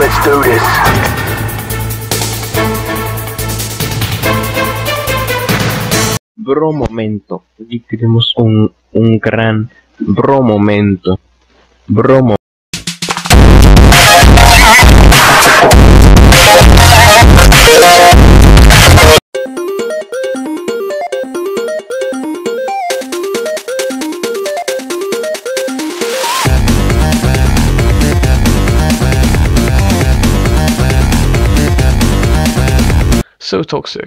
Let's do this. Bro momento. Tenemos un, un gran bro momento. Bro so toxic.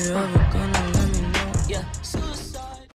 you ever gonna